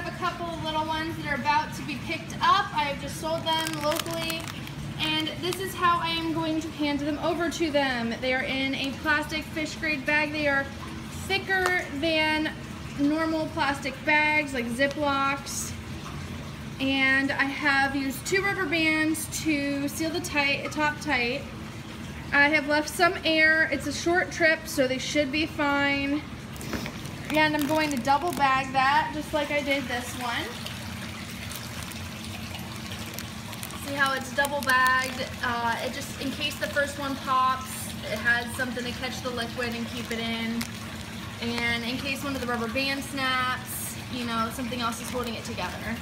have a couple little ones that are about to be picked up. I have just sold them locally. And this is how I am going to hand them over to them. They are in a plastic fish grade bag. They are thicker than normal plastic bags like Ziplocs. And I have used two rubber bands to seal the tight, top tight. I have left some air. It's a short trip, so they should be fine. And I'm going to double bag that, just like I did this one. See how it's double bagged? Uh, it just, in case the first one pops, it has something to catch the liquid and keep it in. And in case one of the rubber bands snaps, you know, something else is holding it together.